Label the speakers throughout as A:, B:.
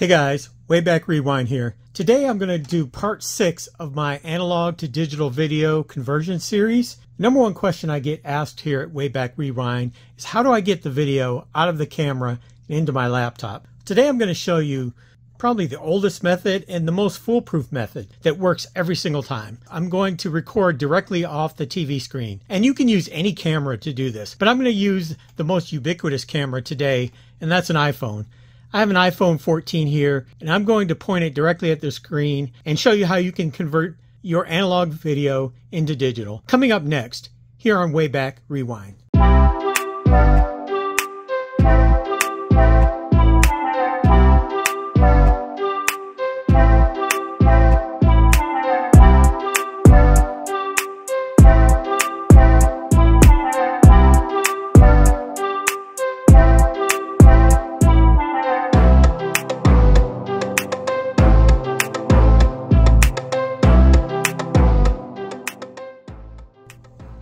A: Hey guys, Wayback Rewind here. Today I'm going to do part six of my analog to digital video conversion series. Number one question I get asked here at Wayback Rewind is how do I get the video out of the camera and into my laptop? Today I'm going to show you probably the oldest method and the most foolproof method that works every single time. I'm going to record directly off the TV screen. And you can use any camera to do this, but I'm going to use the most ubiquitous camera today, and that's an iPhone. I have an iPhone 14 here and I'm going to point it directly at the screen and show you how you can convert your analog video into digital. Coming up next, here on Wayback Rewind.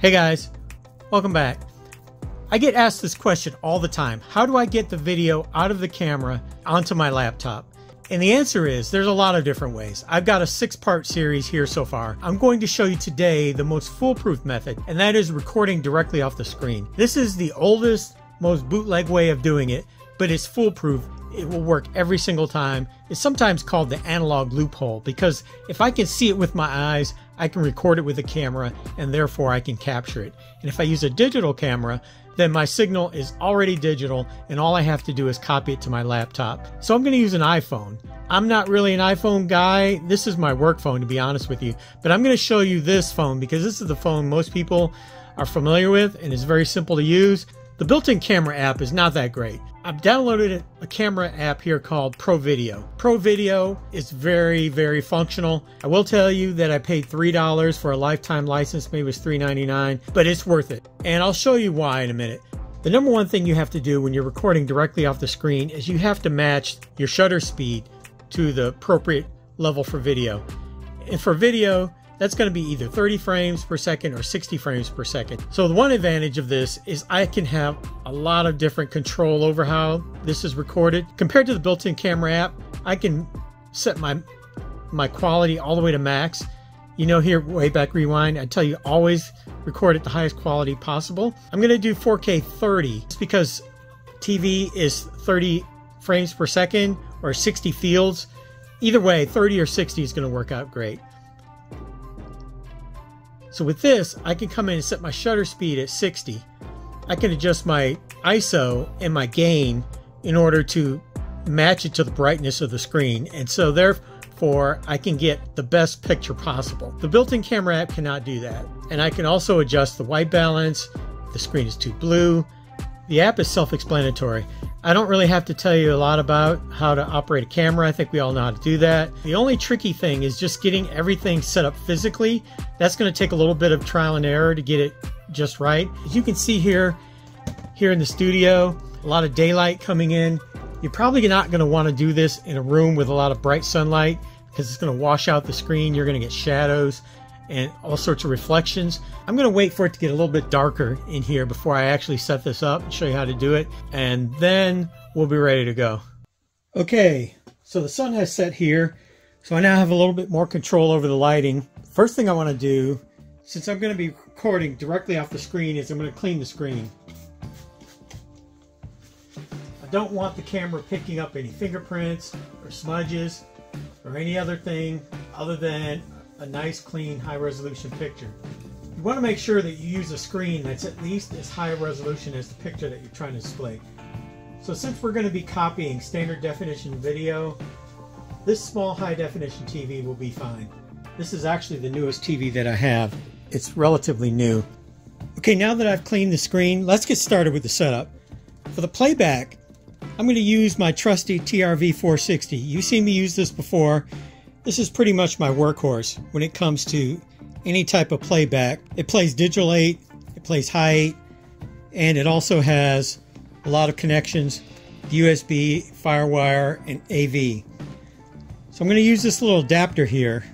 A: Hey guys, welcome back. I get asked this question all the time. How do I get the video out of the camera onto my laptop? And the answer is there's a lot of different ways. I've got a six part series here so far. I'm going to show you today the most foolproof method, and that is recording directly off the screen. This is the oldest, most bootleg way of doing it, but it's foolproof it will work every single time. It's sometimes called the analog loophole because if I can see it with my eyes, I can record it with a camera and therefore I can capture it. And if I use a digital camera, then my signal is already digital and all I have to do is copy it to my laptop. So I'm going to use an iPhone. I'm not really an iPhone guy. This is my work phone to be honest with you, but I'm going to show you this phone because this is the phone most people are familiar with and is very simple to use. The built-in camera app is not that great. I've downloaded a camera app here called Pro Video. Pro Video is very, very functional. I will tell you that I paid $3 for a lifetime license, maybe it was $3.99, but it's worth it. And I'll show you why in a minute. The number one thing you have to do when you're recording directly off the screen is you have to match your shutter speed to the appropriate level for video. And for video, that's going to be either 30 frames per second or 60 frames per second. So the one advantage of this is I can have a lot of different control over how this is recorded. Compared to the built-in camera app, I can set my my quality all the way to max. You know here, Wayback Rewind, I tell you always record at the highest quality possible. I'm going to do 4K 30 just because TV is 30 frames per second or 60 fields. Either way, 30 or 60 is going to work out great. So with this, I can come in and set my shutter speed at 60. I can adjust my ISO and my gain in order to match it to the brightness of the screen. And so therefore, I can get the best picture possible. The built-in camera app cannot do that. And I can also adjust the white balance, the screen is too blue. The app is self-explanatory. I don't really have to tell you a lot about how to operate a camera. I think we all know how to do that. The only tricky thing is just getting everything set up physically. That's going to take a little bit of trial and error to get it just right. As you can see here, here in the studio, a lot of daylight coming in. You're probably not going to want to do this in a room with a lot of bright sunlight because it's going to wash out the screen. You're going to get shadows and all sorts of reflections. I'm going to wait for it to get a little bit darker in here before I actually set this up and show you how to do it. And then we'll be ready to go. Okay, so the sun has set here. So I now have a little bit more control over the lighting. First thing I want to do, since I'm going to be recording directly off the screen, is I'm going to clean the screen. I don't want the camera picking up any fingerprints or smudges or any other thing other than a nice, clean, high-resolution picture. You want to make sure that you use a screen that's at least as high resolution as the picture that you're trying to display. So since we're going to be copying standard definition video, this small high definition TV will be fine. This is actually the newest TV that I have. It's relatively new. Okay, now that I've cleaned the screen, let's get started with the setup. For the playback, I'm going to use my trusty TRV 460. You've seen me use this before. This is pretty much my workhorse when it comes to any type of playback. It plays digital 8, it plays Hi8, and it also has a lot of connections USB, Firewire, and AV. So I'm going to use this little adapter here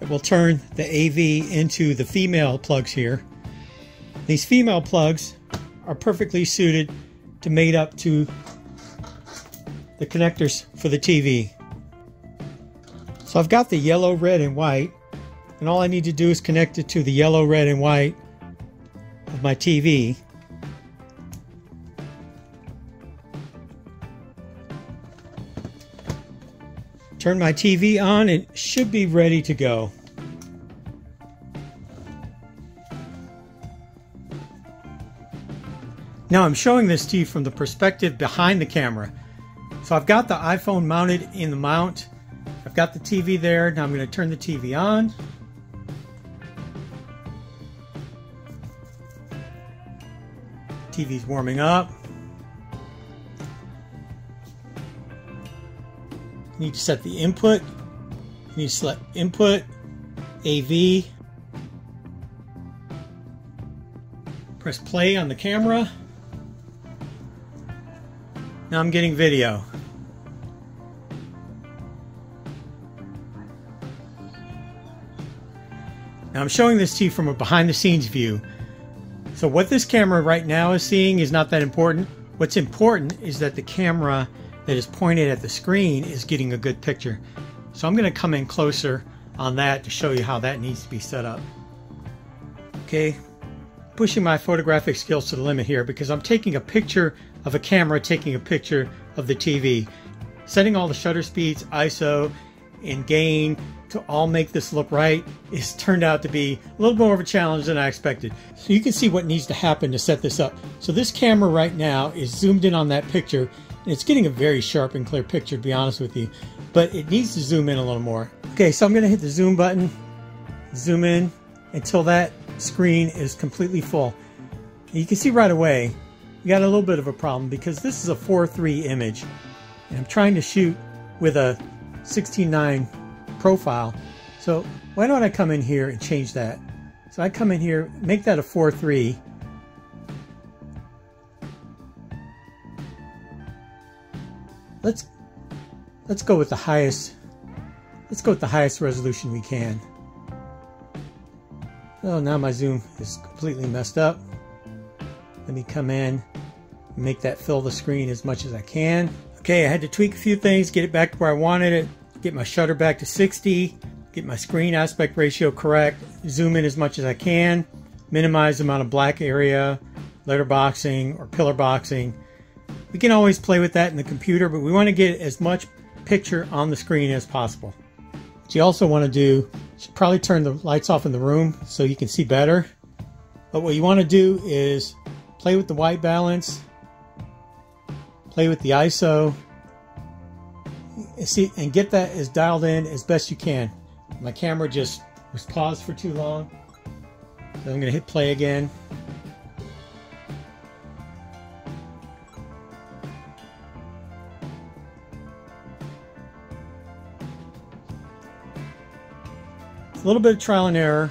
A: that will turn the AV into the female plugs here. These female plugs are perfectly suited to mate up to the connectors for the TV. So I've got the yellow, red, and white, and all I need to do is connect it to the yellow, red, and white of my TV. Turn my TV on, it should be ready to go. Now I'm showing this to you from the perspective behind the camera. So I've got the iPhone mounted in the mount. I've got the TV there. Now I'm going to turn the TV on. TV's warming up. You need to set the input. You need to select input, AV. Press play on the camera. Now I'm getting video. Now I'm showing this to you from a behind the scenes view. So what this camera right now is seeing is not that important. What's important is that the camera that is pointed at the screen is getting a good picture. So I'm going to come in closer on that to show you how that needs to be set up. Okay, pushing my photographic skills to the limit here because I'm taking a picture of a camera taking a picture of the TV. Setting all the shutter speeds, ISO, and gain to all make this look right is turned out to be a little more of a challenge than I expected. So you can see what needs to happen to set this up. So this camera right now is zoomed in on that picture and it's getting a very sharp and clear picture to be honest with you, but it needs to zoom in a little more. Okay, so I'm gonna hit the zoom button, zoom in until that screen is completely full. You can see right away we got a little bit of a problem because this is a 4.3 image and I'm trying to shoot with a 16.9 profile. So why don't I come in here and change that? So I come in here, make that a 4.3. Let's let's go with the highest let's go with the highest resolution we can. Oh, now my zoom is completely messed up. Let me come in make that fill the screen as much as I can. Okay, I had to tweak a few things, get it back to where I wanted it, get my shutter back to 60, get my screen aspect ratio correct, zoom in as much as I can, minimize the amount of black area, letterboxing or pillar boxing. We can always play with that in the computer, but we want to get as much picture on the screen as possible. What you also want to do is probably turn the lights off in the room so you can see better. But what you want to do is play with the white balance, play with the ISO, and see and get that as dialed in as best you can. My camera just was paused for too long. So I'm to hit play again. It's a little bit of trial and error.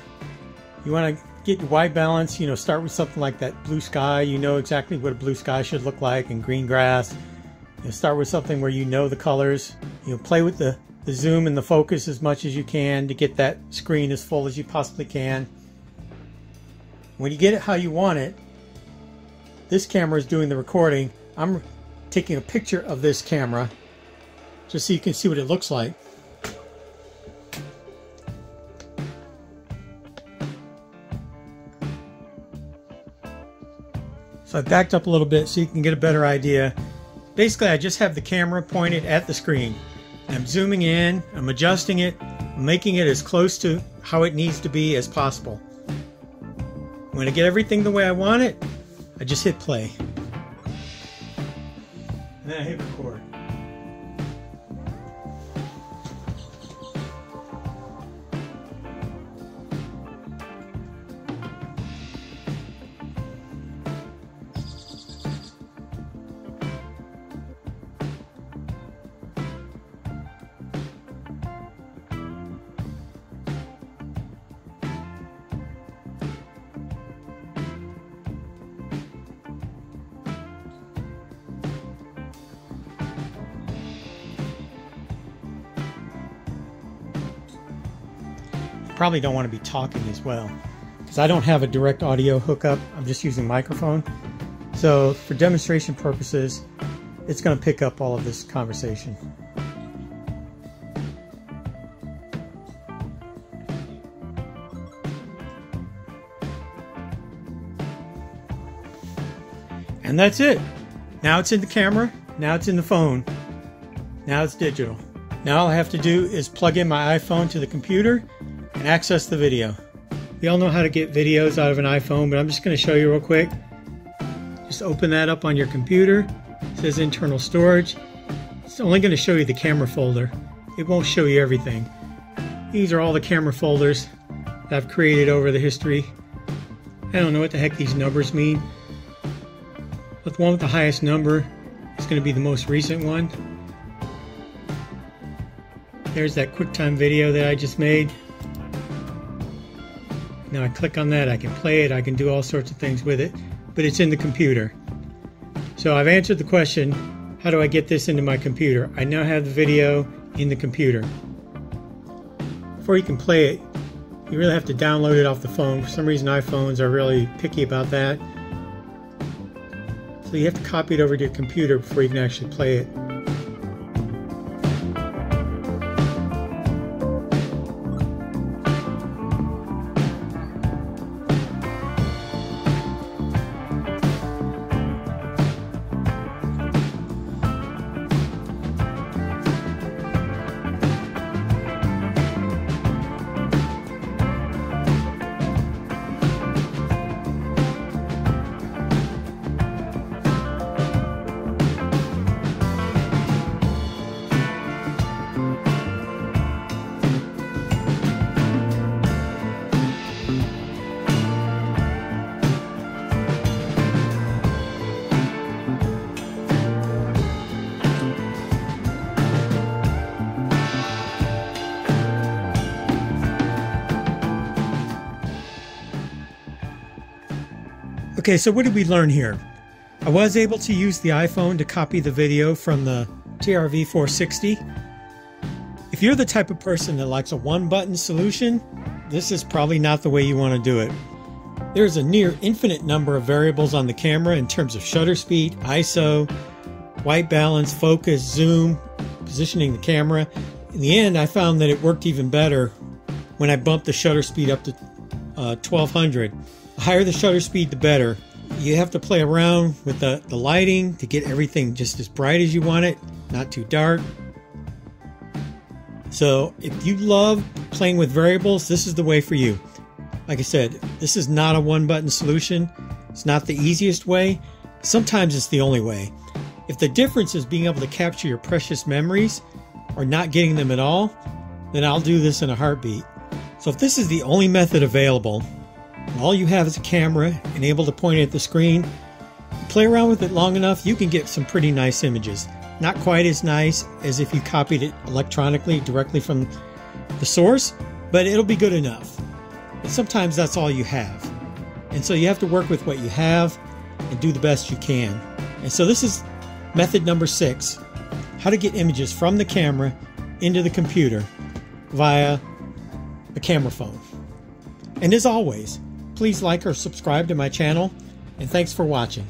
A: You want to get your white balance, you know, start with something like that blue sky. You know exactly what a blue sky should look like and green grass. You start with something where you know the colors. You know, play with the, the zoom and the focus as much as you can to get that screen as full as you possibly can. When you get it how you want it, this camera is doing the recording. I'm taking a picture of this camera just so you can see what it looks like. So I backed up a little bit so you can get a better idea. Basically, I just have the camera pointed at the screen. I'm zooming in, I'm adjusting it, making it as close to how it needs to be as possible. When I get everything the way I want it, I just hit play. And then I hit probably don't want to be talking as well because I don't have a direct audio hookup. I'm just using microphone. So for demonstration purposes, it's going to pick up all of this conversation. And that's it. Now it's in the camera. Now it's in the phone. Now it's digital. Now all I have to do is plug in my iPhone to the computer and access the video. We all know how to get videos out of an iPhone, but I'm just going to show you real quick. Just open that up on your computer. It says internal storage. It's only going to show you the camera folder. It won't show you everything. These are all the camera folders that I've created over the history. I don't know what the heck these numbers mean. But the one with the highest number is going to be the most recent one. There's that QuickTime video that I just made. Now I click on that, I can play it, I can do all sorts of things with it, but it's in the computer. So I've answered the question, how do I get this into my computer? I now have the video in the computer. Before you can play it, you really have to download it off the phone. For some reason iPhones are really picky about that. So you have to copy it over to your computer before you can actually play it. Okay, so what did we learn here? I was able to use the iPhone to copy the video from the TRV 460. If you're the type of person that likes a one button solution, this is probably not the way you want to do it. There's a near infinite number of variables on the camera in terms of shutter speed, ISO, white balance, focus, zoom, positioning the camera. In the end, I found that it worked even better when I bumped the shutter speed up to uh, 1200. The higher the shutter speed, the better. You have to play around with the, the lighting to get everything just as bright as you want it, not too dark. So if you love playing with variables, this is the way for you. Like I said, this is not a one button solution. It's not the easiest way. Sometimes it's the only way. If the difference is being able to capture your precious memories or not getting them at all, then I'll do this in a heartbeat. So if this is the only method available, all you have is a camera and able to point it at the screen. Play around with it long enough, you can get some pretty nice images. Not quite as nice as if you copied it electronically directly from the source, but it'll be good enough. And sometimes that's all you have. And so you have to work with what you have and do the best you can. And so this is method number six how to get images from the camera into the computer via a camera phone. And as always, Please like or subscribe to my channel, and thanks for watching.